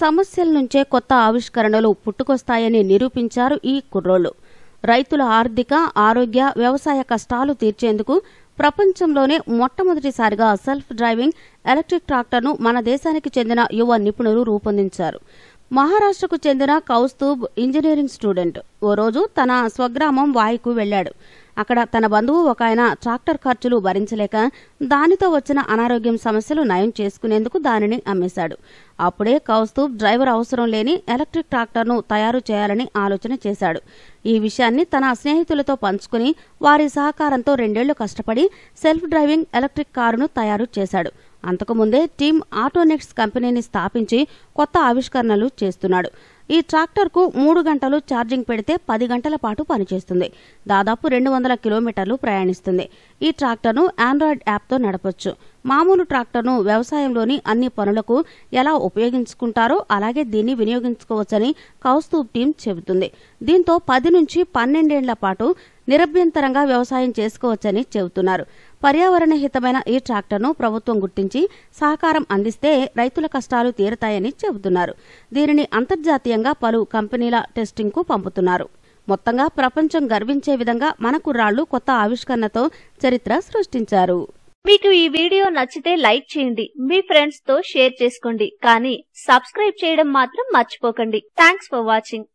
సమస్యల నుంచే కొత్త ఆవిష్కరణలు పుట్టుకొస్తాయని నిరూపించారు ఈ కుర్రోళ్ళు రైతుల ఆర్థిక ఆరోగ్య వ్యవసాయ కష్టాలు తీర్చేందుకు ప్రపంచంలోనే మొట్టమొదటిసారిగా సెల్ఫ్ డ్రైవింగ్ ఎలక్ట్రిక్ ట్రాక్టర్ను మన దేశానికి చెందిన యువ నిపుణులు రూపొందించారు. మహారాష్ట్రకు చెందిన కౌస్తూబ్ ఇంజనీరింగ్ స్టూడెంట్. ఓ రోజు తన స్వగ్రామం వాయికు వెళ్ళాడు అక్కడ తన బంధువు ఒక ఆయన ట్రాక్టర్ ఖర్చులు భరించలేక దానితో వచ్చిన అనారోగ్యం సమస్యలు నయం చేసుకునేందుకు దానిని అమ్మేశాడు. అప్పుడే కౌస్తూబ్ డ్రైవర్ అవసరం లేని ఎలక్ట్రిక్ ట్రాక్టర్ను తయారు చేయాలని ఆలోచన చేశాడు. ఈ విషయాన్ని తన స్నేహితులతో పంచుకుని వారి సహకారంతో రెండేళ్ళు కష్టపడి సెల్ఫ్ డ్రైవింగ్ ఎలక్ట్రిక్ కారును తయారు చేశాడు. అంతకుముందే టీమ్ ఆటోనెక్స్ కంపెనీని స్థాపించి కొత్త ఆవిష్కరణలు చేస్తున్నాడు. ఈ ట్రాక్టర్కు మూడు గంటలు ఛార్జింగ్ పెడితే పది గంటల పాటు పనిచేస్తుంది. దాదాపు రెండు వందల కిలోమీటర్లు ప్రయాణిస్తుంది. ఈ ట్రాక్టర్ను ఆండ్రాయిడ్ యాప్తో నడపొచ్చు. మామూలు ట్రాక్టర్ను వ్యవసాయంలోని అన్ని పనులకు ఎలా ఉపయోగించుకుంటారో అలాగే దీన్ని వినియోగించుకోవచ్చని కౌస్తూబ్ టీం చెబుతుంది. దీంతో పది నుంచి పన్నెండేళ్ళ పాటు నిరభ్యంతరంగా వ్యవసాయం చేసుకోవచ్చని చెబుతున్నారు. పర్యావరణ హితమైన ఈ ట్రాక్టర్ను ప్రభుత్వం గుర్తించి సహకారం అందిస్తే రైతుల కష్టాలు తీరతాయని చెబుతున్నారు. దీనిని అంతర్జాతీయంగా పలు కంపెనీల టెస్టింగ్కు పంపుతున్నారు. మొత్తంగా ప్రపంచం గర్వించే విధంగా మన కుర్రాళ్ళు కొత్త ఆవిష్కరణతో చరిత్ర సృష్టించారు. మీకు ఈ వీడియో నచ్చితే లైక్ చేయండి మీ ఫ్రెండ్స్తో షేర్ చేసుకోండి కానీ సబ్స్క్రైబ్ చేయడం మాత్రం మర్చిపోకండి. Thanks for watching.